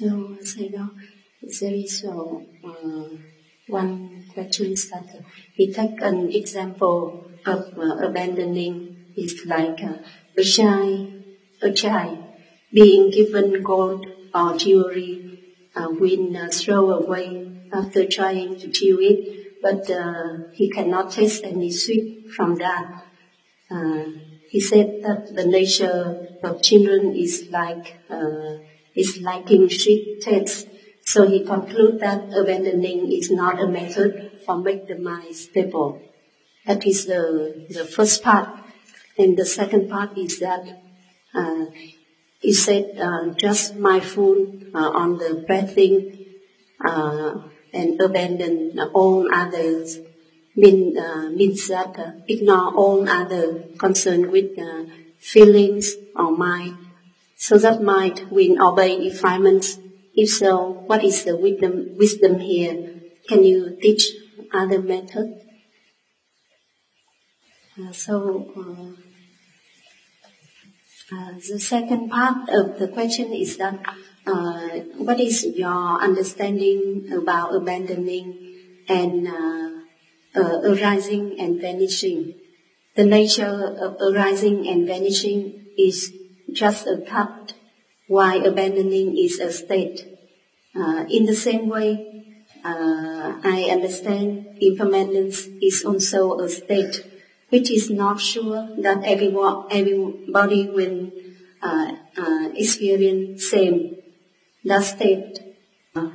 No, Sayadaw, there is uh, uh, one question is that uh, he take an example of uh, abandoning is like uh, a child, a child being given gold or jewelry uh, when uh, throw away after trying to chew it, but uh, he cannot taste any sweet from that. Uh, he said that the nature of children is like is liking sweet taste. So he concludes that abandoning is not a method for make the mind stable. That is the the first part, and the second part is that uh, he said uh, just mindful uh, on the breathing uh, and abandon all others mean, uh, means that uh, ignore all other concern with feelings or mind, so that mind will obey refinements. If so, what is the wisdom, wisdom here? Can you teach other method? Uh, so, uh, uh, the second part of the question is that uh, what is your understanding about abandoning and uh, arising and vanishing. The nature of arising and vanishing is just a thought, while abandoning is a state. Uh, in the same way, uh, I understand impermanence is also a state, which is not sure that everyone, everybody will uh, uh, experience same that state.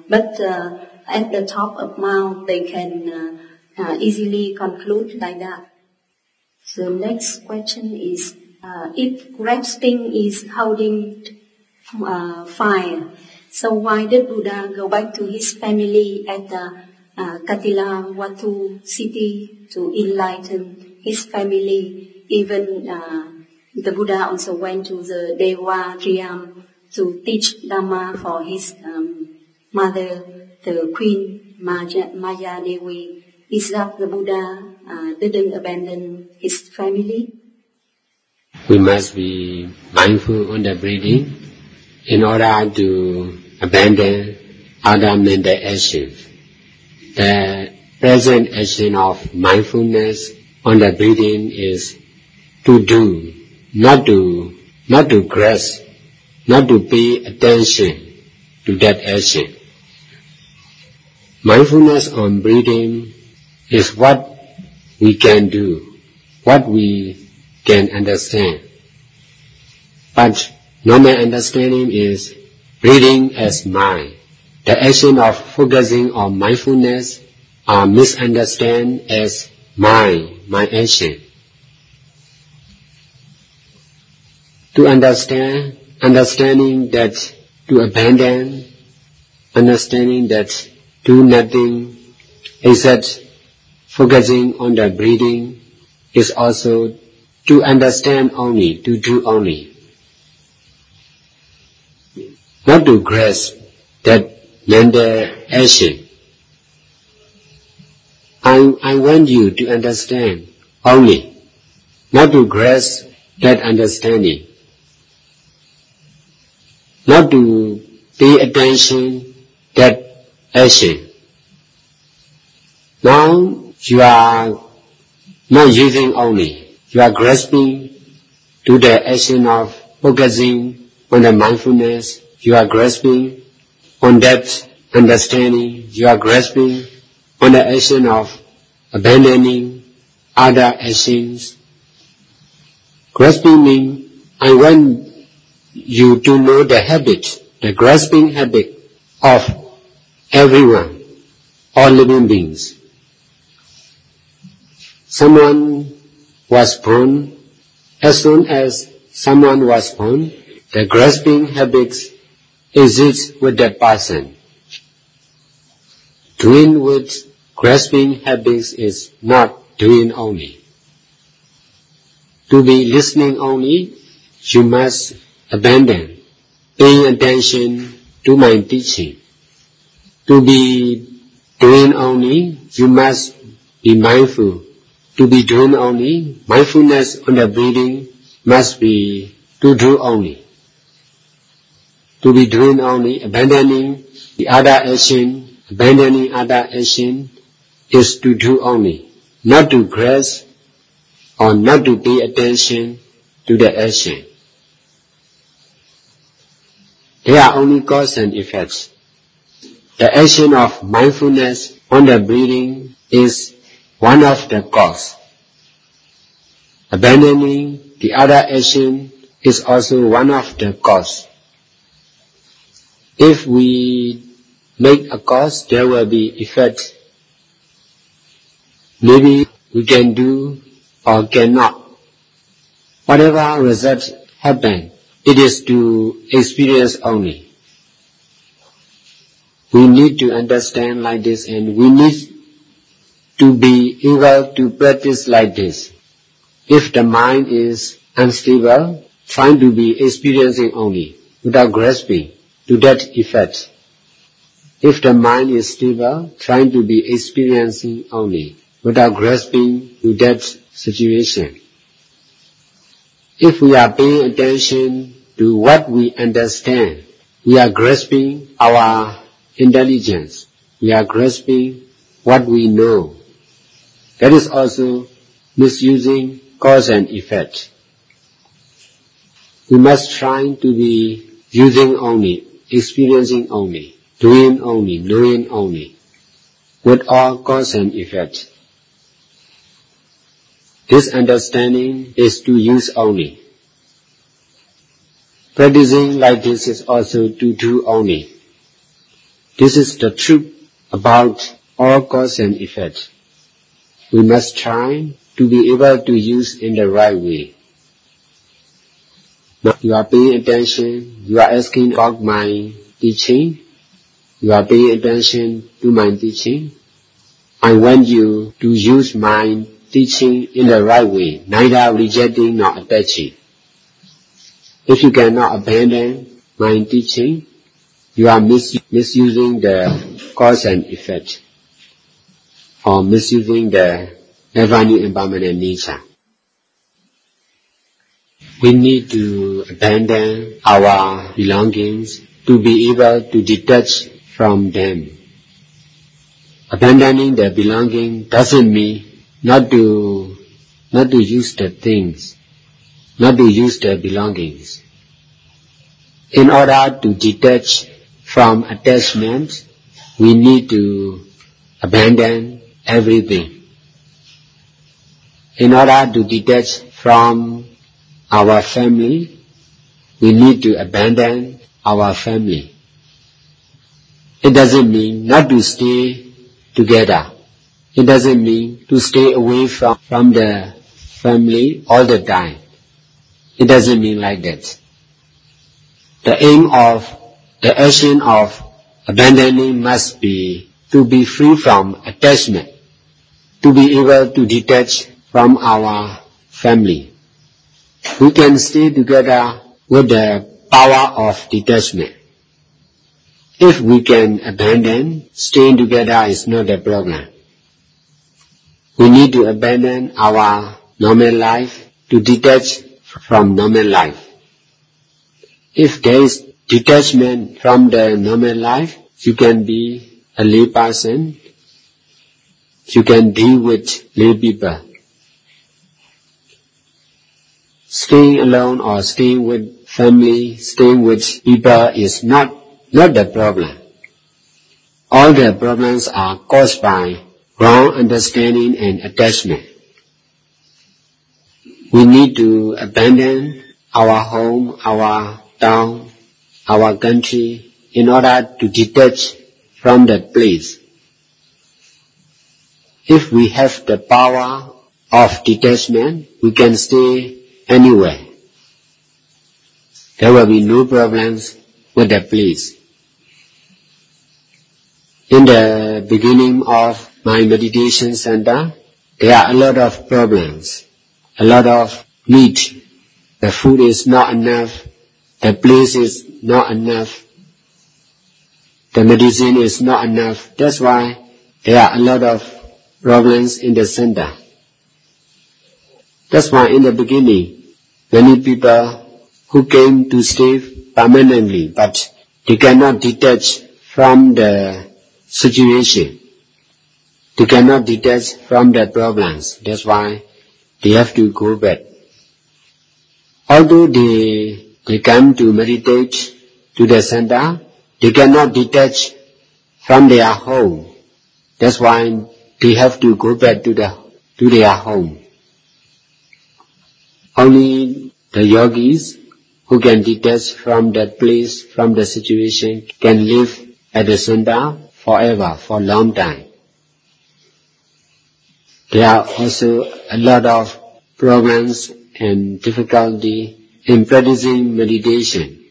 but uh, at the top of mount, they can uh, easily conclude like that. The next question is, uh, grasping is holding uh, fire, so why did Buddha go back to his family at the uh, Kapilavatthu city to enlighten his family? Even uh, the Buddha also went to the Dewa Triam to teach Dhamma for his um, mother, the Queen Maya, Maya Devi is that the Buddha uh, didn't abandon his family? We must be mindful on the breathing in order to abandon other mental actions. The present action of mindfulness on the breathing is to do, not to, not to grasp, not to pay attention to that action. Mindfulness on breathing is what we can do, what we can understand. But normal understanding is reading as mind. The action of focusing on mindfulness are misunderstood as mind, my action. To understand, understanding that to abandon, understanding that do nothing that focusing on the breathing is also to understand only, to do only. Not to grasp that mental action. I, I want you to understand only, not to grasp that understanding. Not to pay attention that action. Now you are not using only, you are grasping to the action of focusing on the mindfulness, you are grasping on that understanding, you are grasping on the action of abandoning other actions. Grasping means I want you to know the habit, the grasping habit of everyone, all living beings. Someone was born, as soon as someone was born, the grasping habits exist with that person. Doing with grasping habits is not doing only. To be listening only, you must abandon paying attention to my teaching. To be doing only, you must be mindful to be doing only. Mindfulness on the breathing must be to do only. to be doing only, abandoning the other action, abandoning other action is to do only, not to grasp or not to pay attention to the action. They are only cause and effects. The action of mindfulness on the breathing is one of the cause. Abandoning the other action is also one of the cause. If we make a cause, there will be effect. Maybe we can do or cannot. Whatever result happen, it is to experience only. We need to understand like this and we need to be able to practice like this. If the mind is unstable, trying to be experiencing only, without grasping to that effect. If the mind is stable, trying to be experiencing only, without grasping to that situation. If we are paying attention to what we understand, we are grasping our intelligence. We are grasping what we know. That is also misusing cause and effect. We must try to be using only, experiencing only, doing only, knowing only, with all cause and effect. This understanding is to use only. Practicing like this is also to do only. This is the truth about all cause and effect. We must try to be able to use in the right way. Now you are paying attention, you are asking about my teaching, you are paying attention to my teaching. I want you to use my teaching in the right way, neither rejecting nor attaching. If you cannot abandon my teaching, you are mis- misusing the cause and effect, or misusing the never new impermanent nature. We need to abandon our belongings to be able to detach from them. Abandoning the belonging doesn't mean not to not to use the things, not to use the belongings. In order to detach from attachment, we need to abandon everything. In order to detach from our family, we need to abandon our family. It doesn't mean not to stay together. It doesn't mean to stay away from, from the family all the time. It doesn't mean like that. The aim of the action of abandoning must be to be free from attachment, to be able to detach from our family. We can stay together with the power of detachment. If we can abandon, staying together is not a problem. We need to abandon our normal life to detach from normal life. If there is detachment from the normal life, you can be a lay person. You can deal with lay people. Staying alone or staying with family, staying with people is not, not the problem. All the problems are caused by wrong understanding and attachment. We need to abandon our home, our town, our country in order to detach from that place. If we have the power of detachment, we can stay anywhere. There will be no problems with the place. In the beginning of my meditation center, there are a lot of problems, a lot of need. The food is not enough, the place is not enough, the medicine is not enough. That's why there are a lot of problems in the center. That's why in the beginning, many people who came to stay permanently, but they cannot detach from the situation. They cannot detach from the problems. That's why they have to go back. Although they, they come to meditate to the center, they cannot detach from their home. That's why they have to go back to the to their home. Only the yogis who can detach from that place, from the situation, can live at the center forever, for a long time. There are also a lot of problems and difficulty in practicing meditation.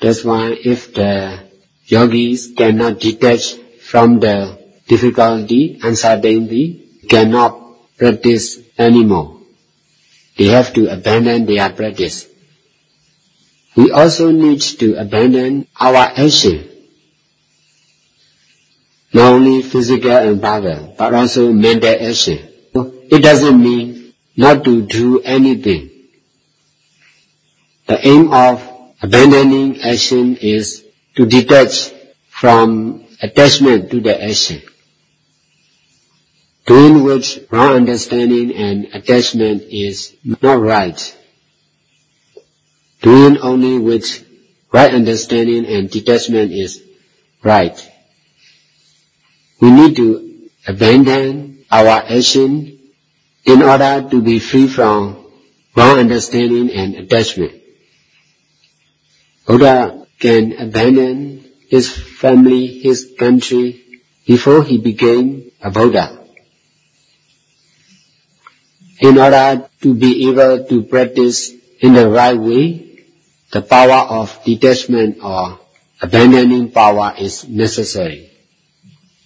That's why if the yogis cannot detach from the difficulty, and uncertainty, cannot practice anymore. They have to abandon their practice. We also need to abandon our action. Not only physical and verbal, but also mental action. It doesn't mean not to do anything. The aim of abandoning action is to detach from attachment to the action. Doing which wrong understanding and attachment is not right. Doing only with right understanding and detachment is right. We need to abandon our action in order to be free from wrong understanding and attachment. Buddha can abandon his family, his country, before he became a Buddha. In order to be able to practice in the right way, the power of detachment or abandoning power is necessary.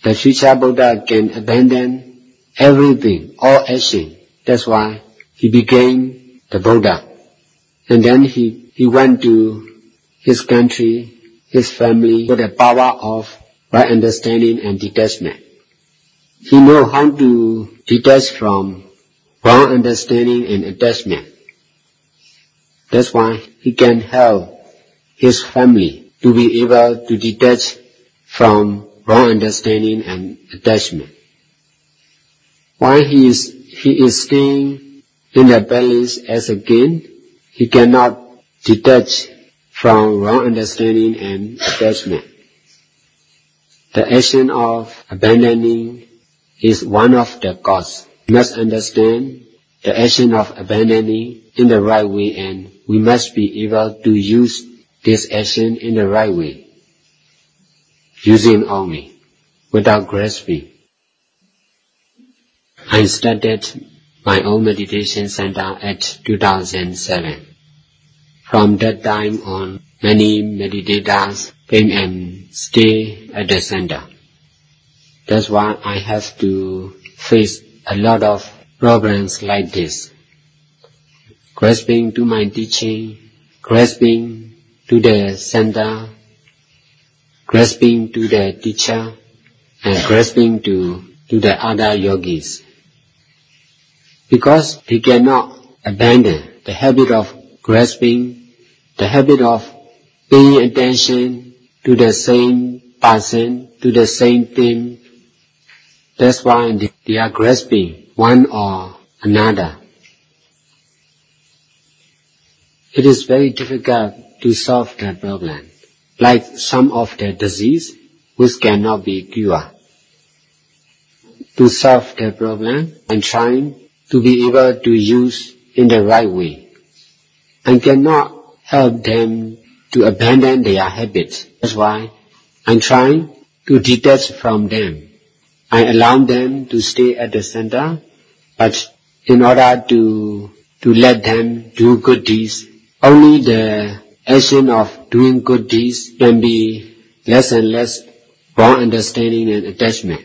The future Buddha can abandon everything, all action. That's why he became the Buddha. And then he, he went to his country, his family with the power of right understanding and detachment. He know how to detach from wrong understanding and attachment. That's why he can help his family to be able to detach from wrong understanding and attachment. While he is, he is staying in the palace as a king, he cannot detach from wrong understanding and attachment. The action of abandoning is one of the cause. We must understand the action of abandoning in the right way and we must be able to use this action in the right way. Using only, without grasping. I started my own meditation center at 2007. From that time on, many meditators came and stay at the center. That's why I have to face a lot of problems like this. Grasping to my teaching, grasping to the center, grasping to the teacher, and grasping to, to the other yogis. Because they cannot abandon the habit of grasping, the habit of paying attention to the same person, to the same thing. That's why they are grasping one or another. It is very difficult to solve that problem, like some of the disease which cannot be cured. To solve the problem, I'm trying to be able to use in the right way. I cannot help them to abandon their habits. That's why I'm trying to detach from them. I allow them to stay at the center, but in order to, to let them do good deeds, only the action of doing good deeds can be less and less wrong understanding and attachment.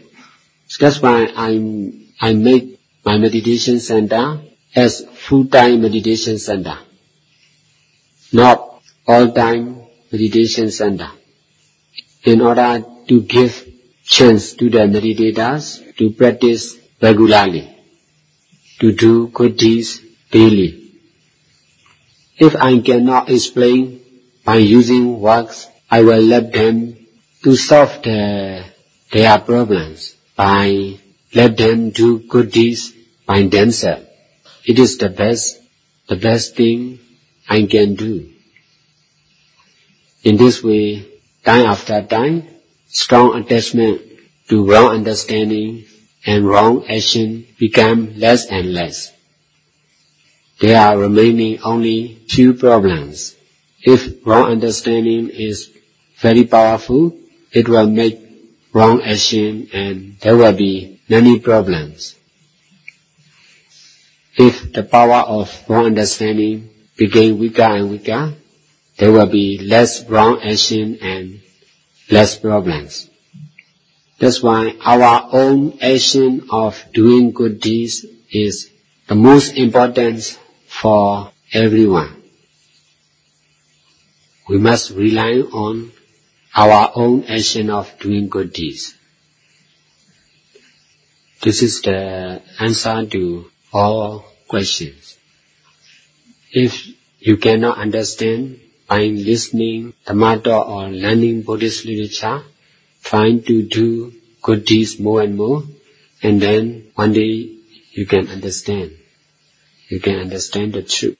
That's why I'm, I make my meditation center as full-time meditation center not all-time meditation center. In order to give chance to the meditators to practice regularly, to do good deeds daily. If I cannot explain by using words, I will let them to solve the, their problems by let them do good deeds by themselves. It is the best, the best thing I can do. In this way, time after time, strong attachment to wrong understanding and wrong action become less and less. There are remaining only few problems. If wrong understanding is very powerful, it will make wrong action and there will be many problems. If the power of wrong understanding became weaker and weaker, there will be less wrong action and less problems. That's why our own action of doing good deeds is the most important for everyone. We must rely on our own action of doing good deeds. This is the answer to all questions. If you cannot understand by listening Dhamma talk or learning Buddhist literature, trying to do good deeds more and more, and then one day you can understand. You can understand the truth.